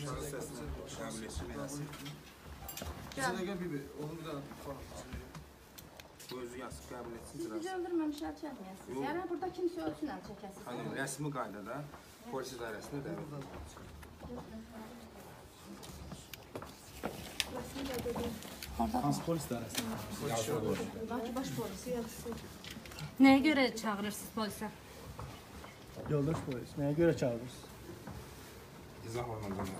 Aşağı hissəsini qəbul etsin eləsin. Gəl bir onu. Bu özü yazıb qəbul etsin Siz bizi öldürməmiş əl çəkməyəsiniz. Yəni burada kimsə ölsün əl çəkəsiniz. Hani rəsmi qaydada polis idarəsinə dəvət edilsin. Hansı polis idarəsində? Bakı baş polisi yazısı. Nəyə görə çağırırsınız polisə? Yoldaş polis. Nəyə görə çağırırsınız? İzah olmadan olsun.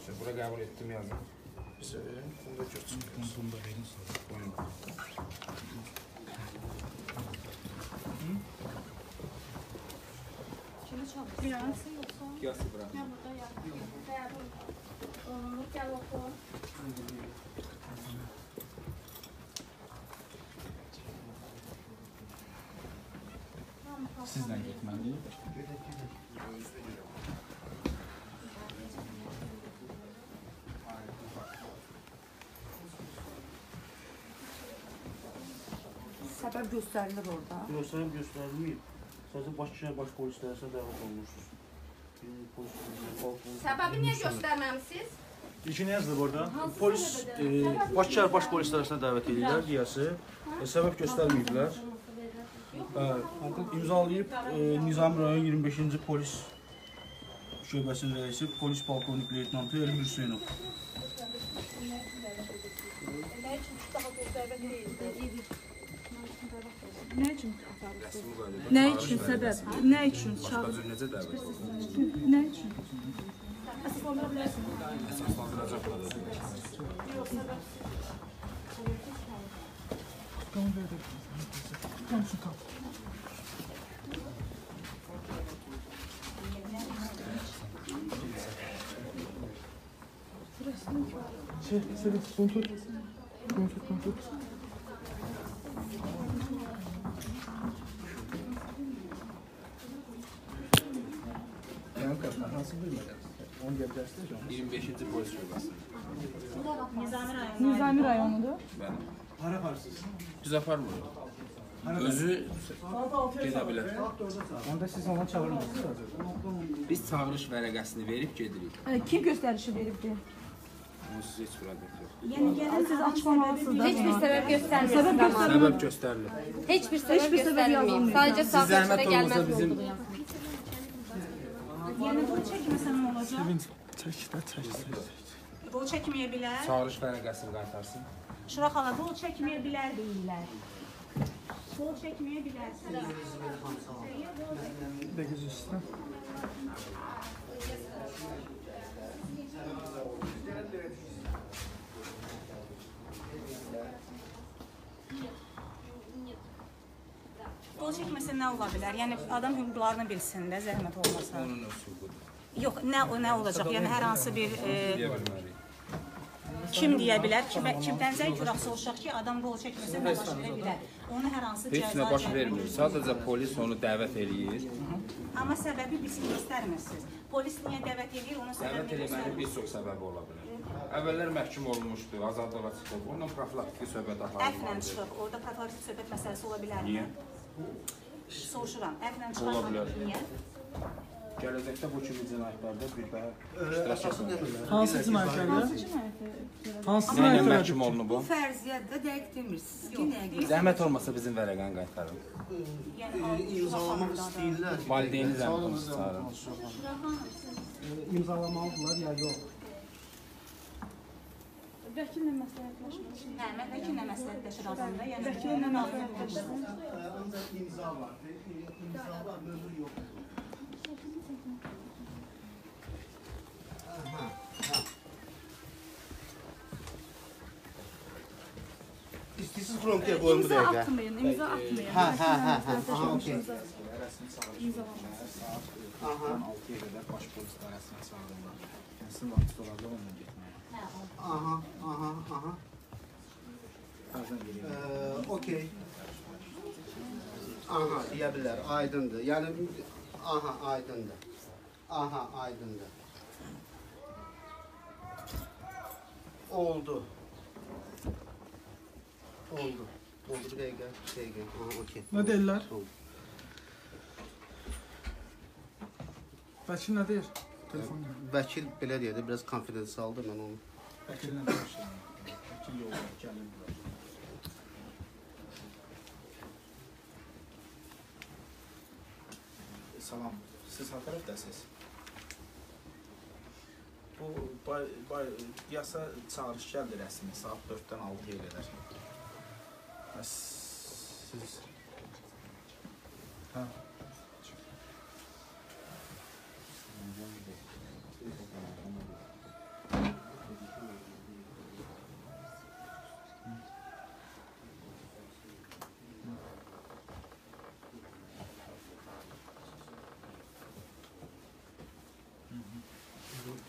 İşte bura qəbul etdim yazın. Bir söyleyeyim. Bunu da görsün. Bunu da verin sonra. Bunu. Kimi çağırırsınız? yoxsa? Qiyası bırak. Gəl burada ya. Qəbul. Olunur, gəl oxu. Sizlə getməliyik. Səbəb göstərilir orada. Göstərim göstərilməyib. Sadəcə Bakı baş polis idarəsinə dəvət olunmuşsunuz. Səbəbi niyə göstərməmisiniz? İki nə yazılıb orada? Polis e, Bakı şəhər baş polis idarəsinə dəvət edirlər deyəsi. E, səbəb göstərməyiblər. Hə, imzalayıb e, Nizami rayon 25-ci polis şöbəsinin rəisi polis polkovnik leytenantı Elmir Hüseynov. Nə üçün? Nə üçün səbəb? Nə üçün Başqa cür necə dəvət olunur? Nə üçün? Əsaslandıra bilərsiniz. Əsaslandıracaqlar. Şey, sen bunu tut. Bunu tut, bunu tut. Mənim qapıdan hansı bilmirəm. Onu deyə bilərsiniz canım. 25-ci polis şöbəsi. Nizami rayonudur. Bəli. Hara qarsınız? Biz aparmırıq. Özü gedə bilər. Onda siz onu çağırmırsınız acaba? Biz çağırış vərəqəsini verib gedirik. Kim göstərişi veribdi? Onsuz heç bir əlbət yoxdur. Yəni gəlin siz açmamalısınız da. Heç bir səbəb göstərmirsiniz. Səbəb göstərilmir. Səbəb göstərilir. Heç bir səbəb göstərilmir. Sadəcə sağlıqçıda gəlməz bizim. Yəni bu çəkməsəm olacaq. Sevin, çək də çək. Bu çəkməyə bilər. Çağırış vərəqəsini qaytarsın. Şura xala, bu çəkməyə bilər deyirlər. Sol çəkməyə bilərsiniz. Bir də gözü üstə. Bu çəkməsə nə ola bilər? Yəni adam hüquqlarını bilsin də, zəhmət olmasa. Onun öz hüququdur. Yox, nə o nə olacaq? Yəni hər hansı bir e, kim deyə bilər? Kimə kimdən zəng vuraq soruşaq ki, adam bu çəkməsə nə baş verə bilər? Onu hər hansı Heç cəza nə baş vermir. Sadəcə polis onu dəvət eləyir. Amma səbəbi biz göstərmirsiniz. Polis niyə dəvət edir? Onun Dəvət səbəbini eləmənin bir çox səbəbi ola bilər. Əvvəllər məhkum olunmuşdu, azadlığa çıxıb. Ondan profilaktiki söhbət aparılmalıdır. çıxıb. Orada profilaktik söhbət məsələsi ola bilərmi? Niyə? Soruşuram. Ola çıxarmaq bilər. niyə? Gələcəkdə bu kimi cinayətlərdə bir daha iştirak etmək. Hansı cinayətlərdə? Hansı cinayətlərdə? məhkum olunub bu? Fərziyyətdə dəqiq demirsiniz? Zəhmət olmasa bizim vərəqəni qaytarın. Yəni İmzalamaq istəyirlər. Valideyni zəhmət olmasa çağırın. İmzalamalıdırlar ya yox? Vəkillə məsləhətləşmək. Hə, mən vəkillə məsləhətləşir adamda. Yəni vəkillə məsləhətləşir. Ancaq imza var. İmza var, möhür yox. İstəyirsiniz kronkaya qoyun bu İmza atmayın, imza atmayın. Hə, hə, hə, hə. Aha, okey. Rəsmi çağırış. Saat Aha. 6-ya qədər baş polis idarəsinə çağırırlar. Yəni sizin vaxtınız olacaq onunla getməyə. Aha, aha, aha. Ee, okey. Aha, deyə bilər, aydındır. Yəni, aha, aydındır. Aha, aydındır. Oldu. Oldu. Oldu bir dəqiqə, bir dəqiqə. Aha, okey. Nə deyirlər? Oldu. Vəkil nə deyir? Telefon. Vəkil belə deyirdi, biraz konfidensialdır mən onu. Vəkillə danışıram. Vəkil yox, gəlir. Salam. Siz ha tərəfdəsiz? Bu bay, bay, yasa çağırış gəldi rəsmi saat 4-dən 6-ya qədər. Siz Hə.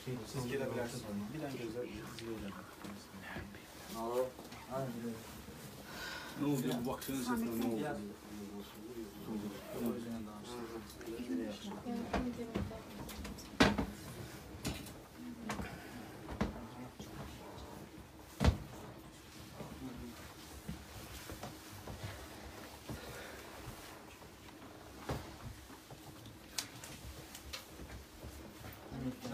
Siz gelə bilərsiniz. Bir dənə gözlə, siz gelə Ne oldu? Bu vaktiniz ne oldu?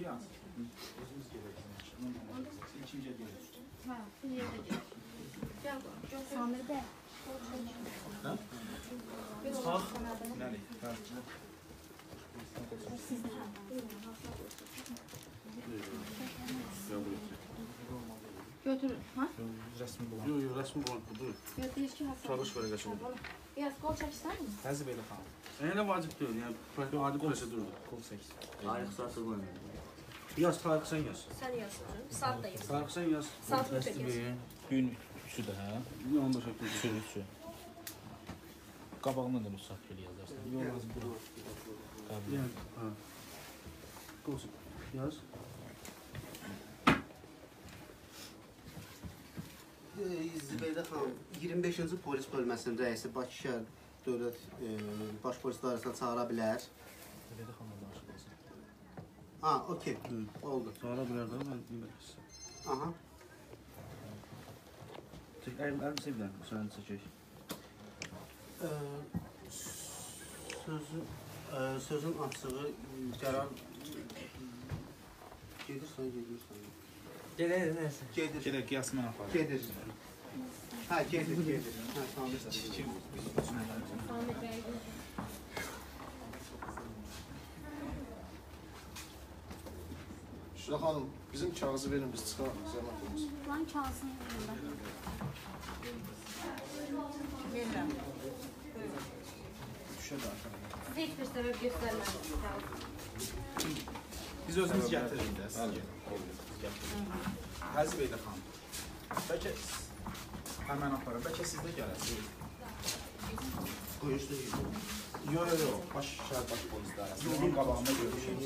Biraz. İkinci gəlir. Ha, bir yerde gel. Gel bak. Çok Samir de. Bax, nədir? Hə. Götür. Ha? Rəsmi bulan. Yok yok resmi bu budur. Yok değil ki Hasan. Çağırış vərəqəsi budur. Yes, kol çeksen mi? Həzib elə xanım. Elə vacib deyil, yəni pro- adi prosedurdur. Qol çək. Tarix saatı qoymayın. Yaz tarix sen yaz. Sen yazsın. Saat da yaz. Tarix sen yaz. Saat mı çekiyorsun? Gün üçü də hə? Ne onda şəkil. Üçü, üçü. Qabağına da müsahil yazarsan. Yox, lazım bura. Qabağına. Yəni, ha. Qolsun. Yaz. Zibeydə xanım, 25-ci polis bölməsinin rəisi Bakı şəhər Dövlət e, Baş Polis İdarəsinə çağıra bilər. Belə xanım danışılsın. Ha, okey. Oldu. Sonra bilər də mən bilmirəm. Aha. Çək, əlim əlim sevdən, sən çəkək. Ee, sözün e, sözün açığı qərar gedirsən, gedirsən. Gelir neyse. Gedir. Gedək Yasmin apar. Gedir. Hə, gedir, gedir. Hə, Samir bəy. Şura xanım, bizim kağızı verin, biz çıxarıq, zəhmət olmasın. Lan kağızını verin mən. Verirəm. Düşə də arxadan. Sizə heç bir səbəb göstərmədim. Biz özümüz gətiririk də. Həzi Beyli xanım. Bəlkə həmən aparır. Bəlkə siz də gələsiniz. Qoyursun. Yox, yox, yox. Baş şəhər baş polis idarəsi. Onun qabağında görüşürük.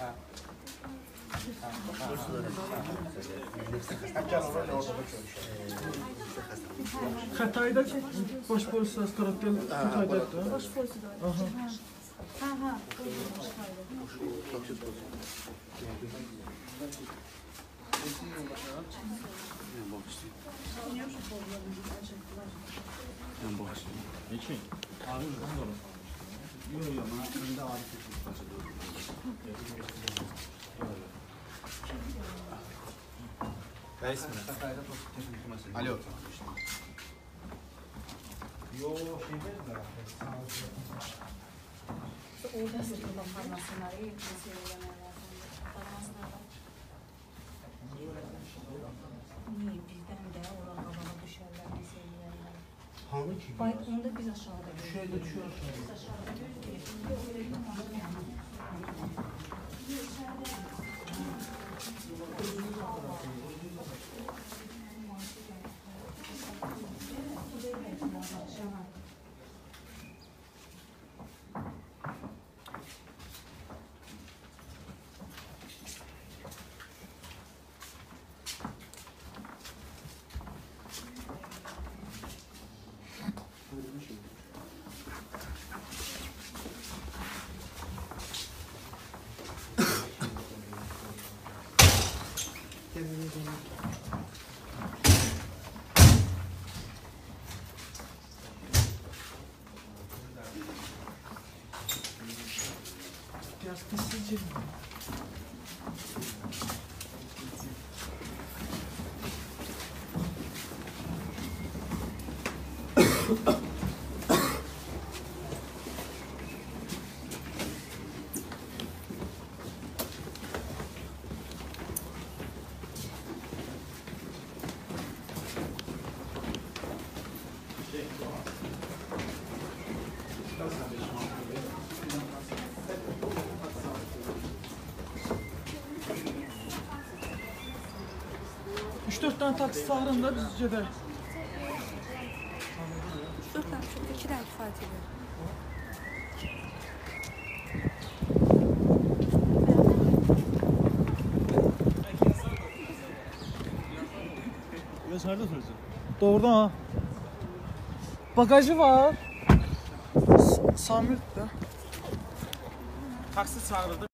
Hə. Xətayda baş polis tərəfdən Xətayda. Baş polis Aha. Ha ha. Yəni bax istəyir. Yox, mən öndə adi seçim prosedur. Rəis mi? Xətayda texniki məsələ. Alo. Yox, şey vermir. Orada sırtında formasınları, yıkılsın, yemələr. Aşağıda kim? Bay, onda biz aşağıda. Şöyle düşüyor aşağıda. Biz aşağıda. Biraz сейчас ты сидишь. Tane taksi çağırın da biz gedək. 4 dənə çox 2 dənə kifayət edir. Biraz harda oturacaq? Doğrudan ha. Bagajı var. S- Samir də. Taksi çağırıldı.